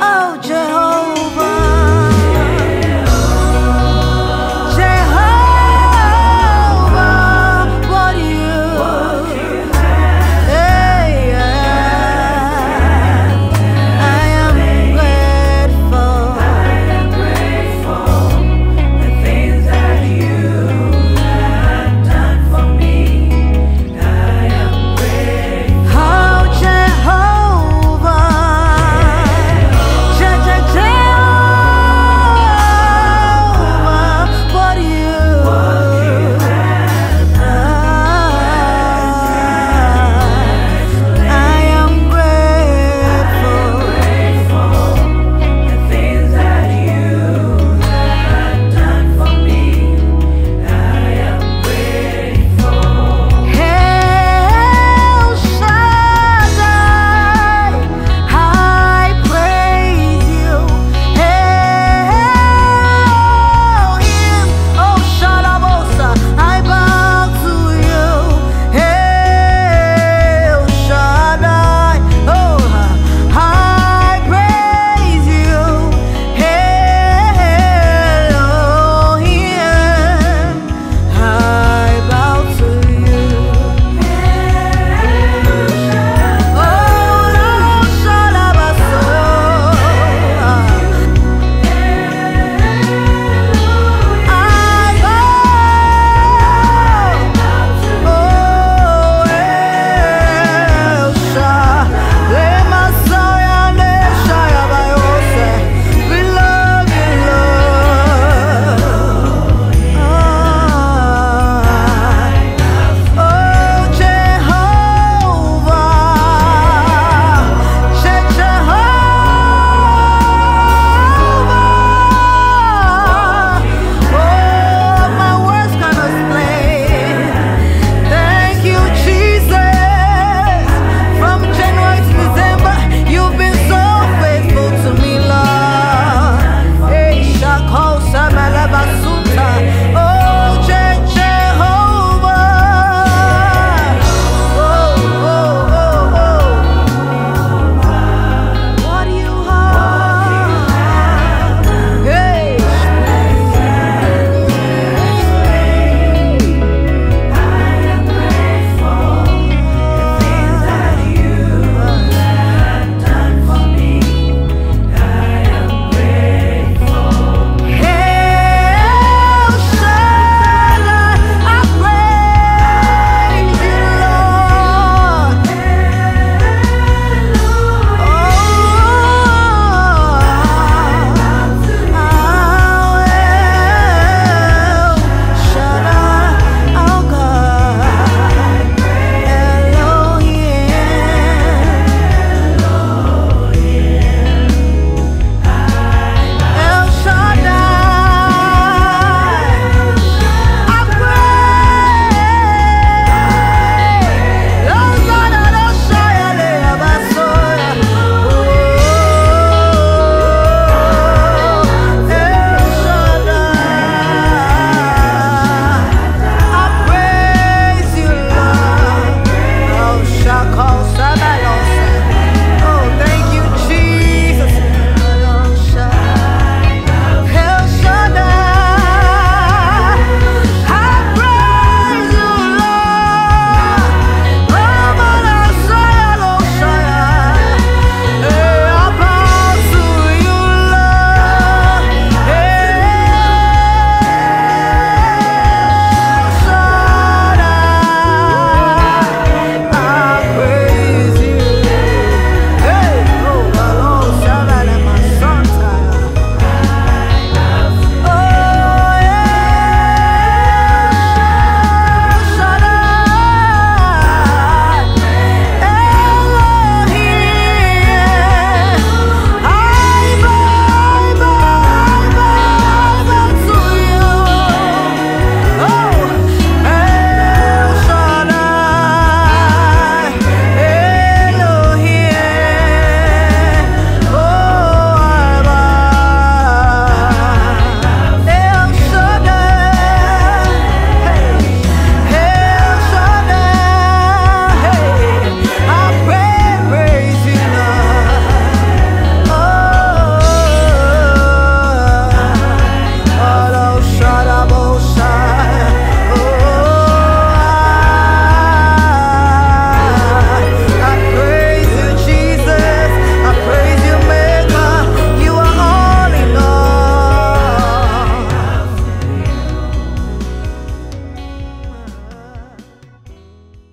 Oh, Jehovah.